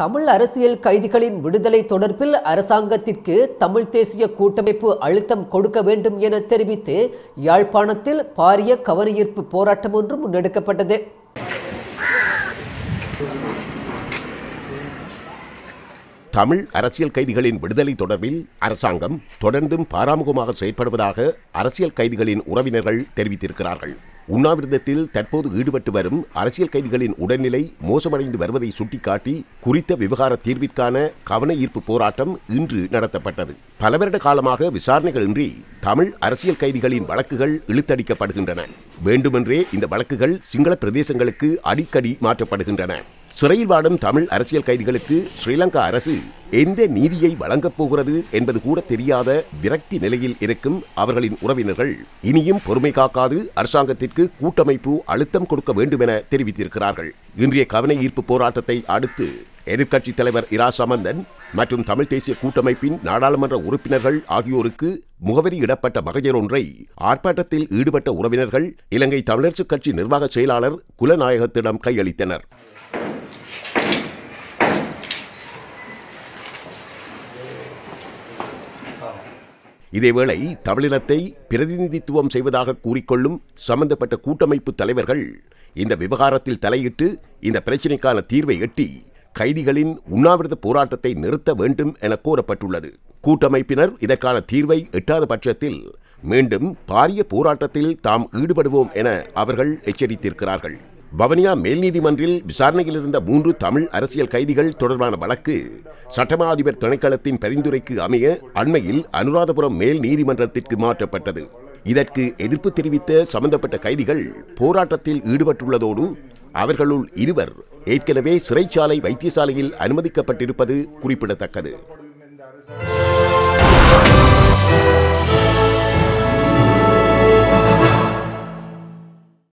தமிழ் அரசியல் கைதிகளின் விடுதலை தொடர்பில் அரசாங்கத்திற்கு தமிழ் தேசிய கூட்டமைப்பு அழுத்தம் கொடுக்க வேண்டும் என தெரிவித்து யாழ்ப்பாணத்தில் பாரிய கவனஈர்ப்பு போராட்டம் ஒன்று முன்னெடுக்கப்பட்டது. தமிழ் அரசியல் கைதிகளின் விடுதலை தொடர்பில் அரசாங்கம் தொடர்ந்தும் பாராமுகமாக செயற்படுவதாக அரசியல் கைதிகளின் உறவினர்கள் தெரிவித்திருக்கிறார்கள். உண்ணாவிரதத்தில் தற்போது ஈடுபட்டு வரும் அரசியல் கைதிகளின் உடல்நிலை மோசமடைந்து வருவதை சுட்டிக்காட்டி குறித்த விவகார தீர்விற்கான கவன ஈர்ப்பு போராட்டம் இன்று நடத்தப்பட்டது. பல வருட காலமாக விசாரணைகளின்றி தமிழ் அரசியல் கைதிகளின் வழக்குகள் இழுத்தடிக்கப்படுகின்றன. வேண்டுமென்றே இந்த வழக்குகள் சிங்கள பிரதேசங்களுக்கு அடிக்கடி மாற்றப்படுகின்றன. சிறையில் வாடும் தமிழ் அரசியல் கைதிகளுக்கு ஸ்ரீலங்கா அரசு எந்த நீதியை வழங்கப் போகிறது என்பது கூட தெரியாத விரக்தி நிலையில் இருக்கும் அவர்களின் உறவினர்கள் இனியும் பொறுமை காக்காது அரசாங்கத்திற்கு கூட்டமைப்பு அழுத்தம் கொடுக்க வேண்டும் என தெரிவித்திருக்கிறார்கள். இன்றைய கவன ஈர்ப்பு போராட்டத்தை அடுத்து எதிர்க்கட்சித் தலைவர் இரா சமந்தன் மற்றும் தமிழ் தேசிய கூட்டமைப்பின் நாடாளுமன்ற உறுப்பினர்கள் ஆகியோருக்கு முகவரியிடப்பட்ட மகஜர் ஒன்றை ஆர்ப்பாட்டத்தில் ஈடுபட்ட உறவினர்கள் இலங்கை தமிழரசுக் கட்சி நிர்வாக செயலாளர் குலநாயகத்திடம் கையளித்தனர். இதேவேளை தமிழினத்தை பிரதிநிதித்துவம் செய்வதாக கூறிக்கொள்ளும் சம்பந்தப்பட்ட கூட்டமைப்பு தலைவர்கள் இந்த விவகாரத்தில் தலையிட்டு இந்த பிரச்சினைக்கான தீர்வை எட்டி கைதிகளின் உண்ணாவிரத போராட்டத்தை நிறுத்த வேண்டும் என கோரப்பட்டுள்ளது. கூட்டமைப்பினர் இதற்கான தீர்வை எட்டாத பட்சத்தில் மீண்டும் பாரிய போராட்டத்தில் தாம் ஈடுபடுவோம் என அவர்கள் எச்சரித்திருக்கிறார்கள். வவனியா மேல் நீதிமன்றில் விசாரணையில் இருந்த மூன்று தமிழ் அரசியல் கைதிகள் தொடர்பான வழக்கு சட்டமா அதிபர் திணைக்களத்தின் பரிந்துரைக்கு அமைய அண்மையில் அனுராதபுரம் மேல் நீதிமன்றத்திற்கு மாற்றப்பட்டது. இதற்கு எதிர்ப்பு தெரிவித்த சம்பந்தப்பட்ட கைதிகள் போராட்டத்தில் ஈடுபட்டுள்ளதோடு அவர்களுள் இருவர் ஏற்கனவே சிறைச்சாலை வைத்தியசாலையில் அனுமதிக்கப்பட்டிருப்பது குறிப்பிடத்தக்கது.